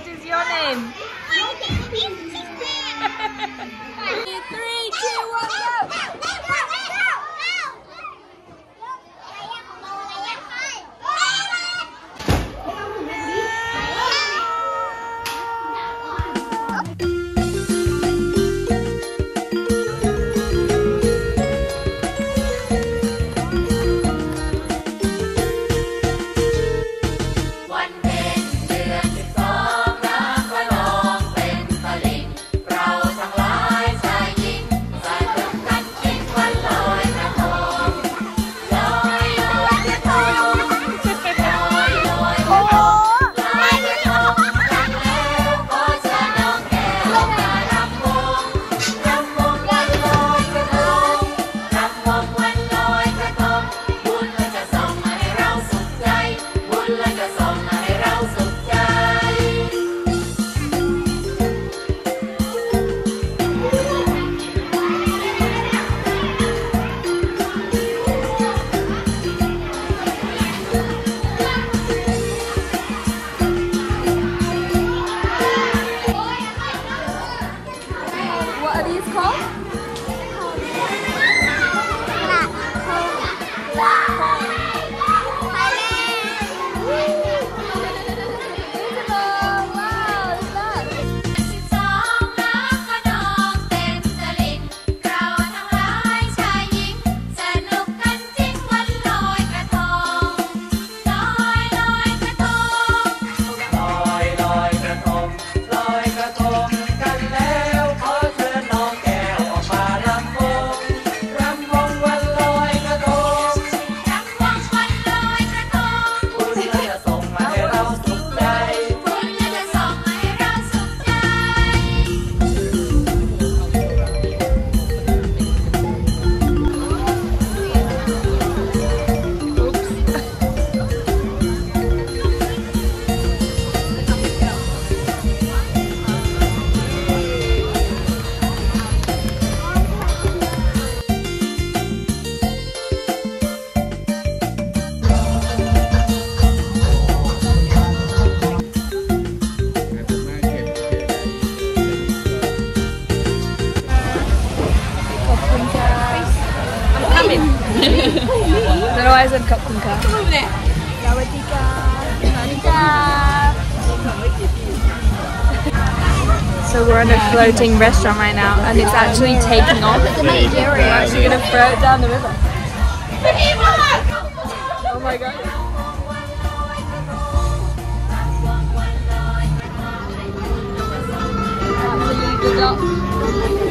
What is your name? Three, two, one, go! So we're in a floating restaurant right now and it's actually taking off. We're actually going to throw it down the river. Oh my god. Absolutely job.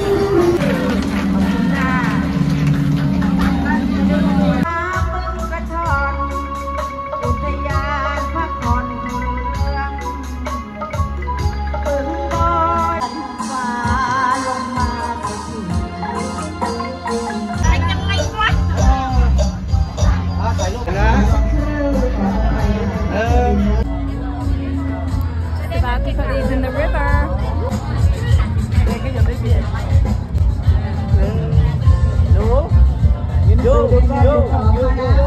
Oh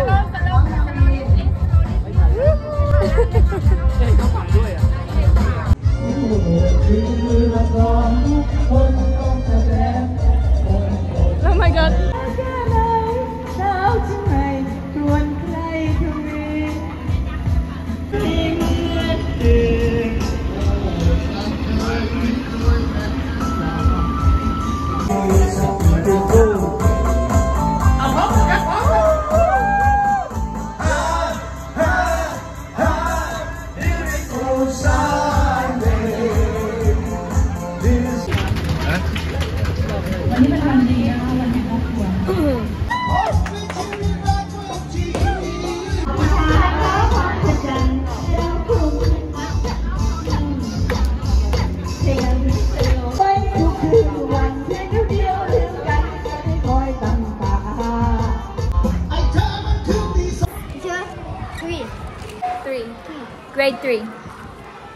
Grade three.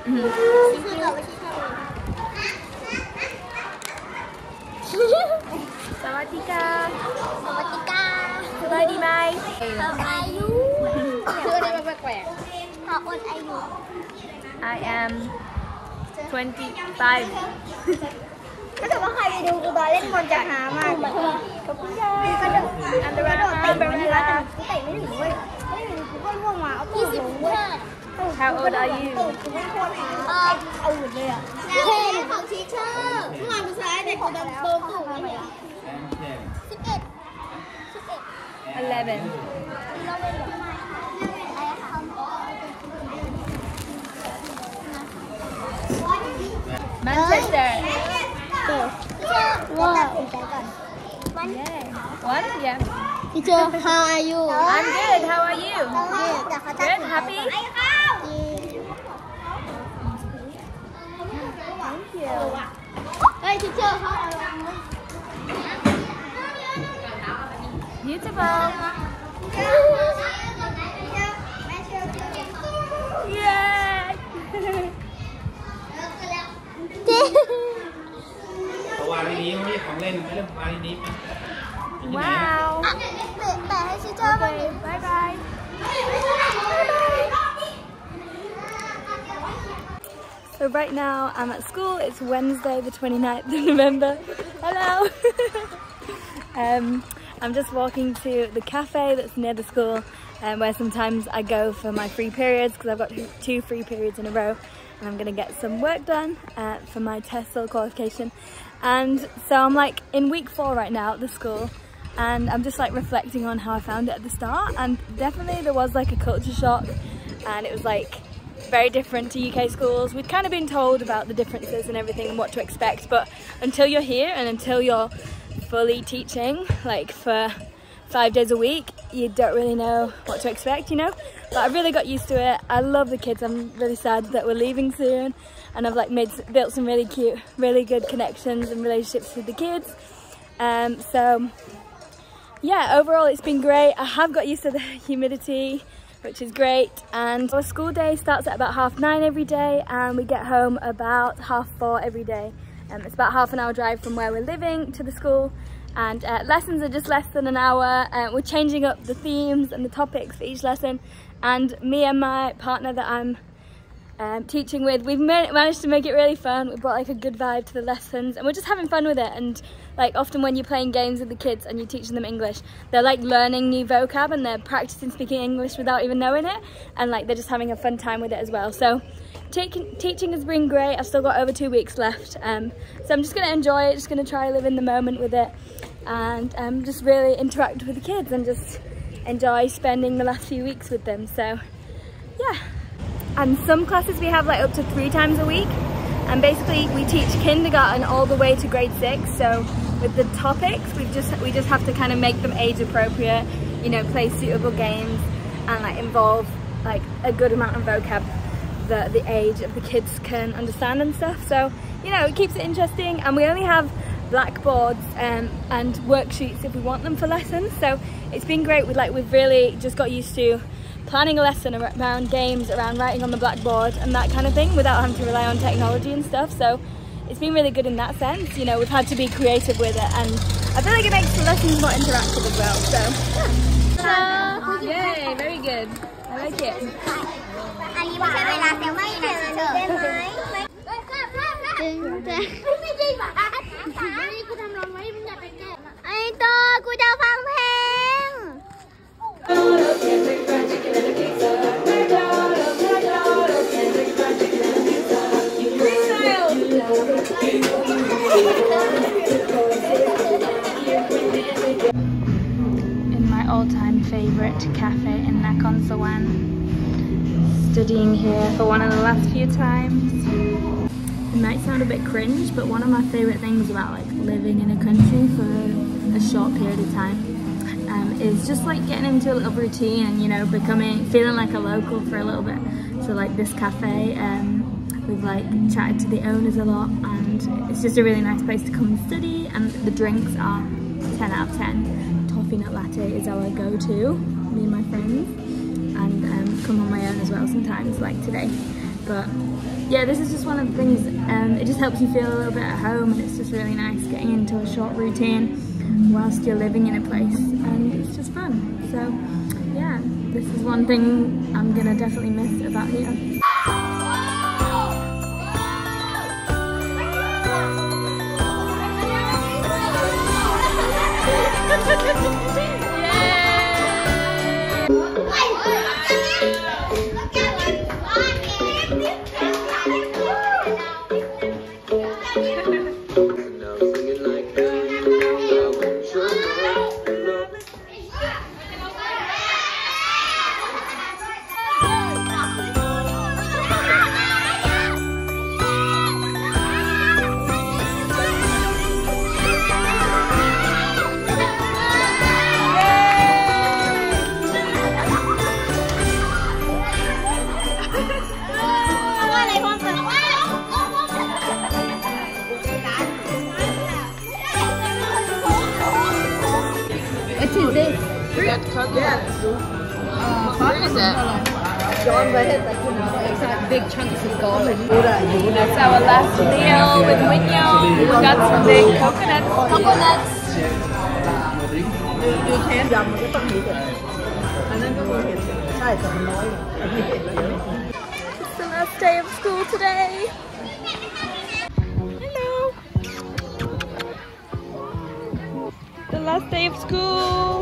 Mhm. Sawadika. Sawadee mai. อายุชื่ออะไรแปลกๆขอบคุณอายุ I am 25 ถ้าเกิดว่าใครไปดูกูบาเล่นบอลจะหามากขอบคุณค่ะกระโดดอันตรายเตะไปไม่ได้แต่กูเตะไม่ถึงเว้ยไม่ถึงกูก็ล่วงมาเอาตัวลงเว้ย How old are you กูไม่ควรหาเอาหมดเลยอ่ะเท่ของทีเชอร์เมื่อวานกูใช้เด็กกูโดนโดนตู่ไม่เหรอสิบเอ็ดสิบเอ็ด 11 เราเป็นแบบ Manchester ว่าตัดสินใจก่อน One? Yeah. พี่เจอ how are you I'm good. How are you? แต่เขาตัด Good? Happy? chiều Ê chị chưa không Yeah Ủa, vào đi không biết còn lên mấy lần đi đi. Wow. Mẹ hãy chơi chơi okay, bye bye. Right now I'm at school. It's Wednesday the 29th of November. Hello. um, I'm just walking to the cafe that's near the school um, where sometimes I go for my free periods because I've got two free periods in a row and I'm going to get some work done uh, for my TESOL qualification. And so I'm like in week four right now at the school and I'm just like reflecting on how I found it at the start and definitely there was like a culture shock and it was like very different to UK schools. We'd kind of been told about the differences and everything and what to expect but until you're here and until you're fully teaching like for five days a week you don't really know what to expect you know? But I really got used to it. I love the kids. I'm really sad that we're leaving soon. And I've like made built some really cute really good connections and relationships with the kids. Um, so yeah overall it's been great. I have got used to the humidity which is great and our school day starts at about half nine every day and we get home about half four every day um, it's about half an hour drive from where we're living to the school and uh, lessons are just less than an hour. Uh, we're changing up the themes and the topics for each lesson and me and my partner that I'm um, teaching with, we've ma managed to make it really fun. We brought like a good vibe to the lessons and we're just having fun with it and like often when you're playing games with the kids and you're teaching them English, they're like learning new vocab and they're practicing speaking English without even knowing it and like they're just having a fun time with it as well. So teaching has been great. I've still got over two weeks left. Um, so I'm just going to enjoy it, just going to try to live in the moment with it and um, just really interact with the kids and just enjoy spending the last few weeks with them. So yeah. And some classes we have like up to three times a week. And basically we teach kindergarten all the way to grade six. So with the topics, we just we just have to kind of make them age appropriate, you know, play suitable games and like involve like a good amount of vocab that the age of the kids can understand and stuff. So, you know, it keeps it interesting and we only have blackboards um, and worksheets if we want them for lessons. So it's been great. We like we've really just got used to planning a lesson around games, around writing on the blackboard and that kind of thing without having to rely on technology and stuff. So it's been really good in that sense. You know, we've had to be creative with it and I feel like it makes the lessons more interactive as well. So yeah. Yay, very good. I like it. I tôi, cô cho phong heo. In my all-time favorite cafe in Nakhon Sawan. Studying here for one of the last few times. It might sound a bit cringe, but one of my favorite things about like living in a country for a short period of time um, is just like getting into a little routine and you know becoming feeling like a local for a little bit. So like this cafe, um, we've like chatted to the owners a lot, and it's just a really nice place to come and study. And the drinks are 10 out of 10. Toffee nut latte is our go-to, me and my friends, and um, come on my own as well sometimes, like today. But yeah, this is just one of the things. Um, it just helps you feel a little bit at home, and it's just really nice getting into a short routine whilst you're living in a place, and it's just fun. So yeah, this is one thing I'm gonna definitely miss about here. Three? Uh, John like, you know, it's big chunks of. That's our last meal with Winyo. We got some big coconuts. Coconuts. You can. Yeah, I'm it. It's the last day of school today. Hello. The last day of school.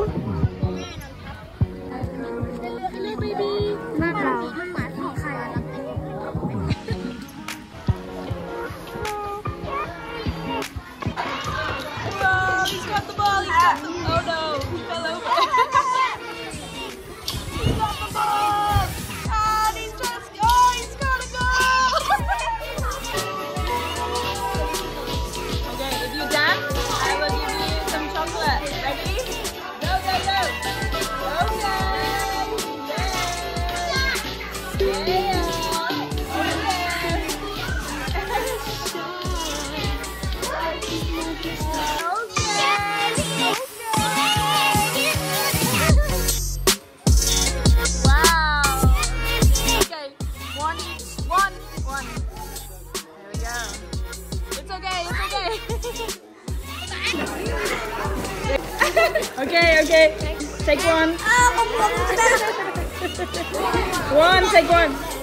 Take one. one, take one.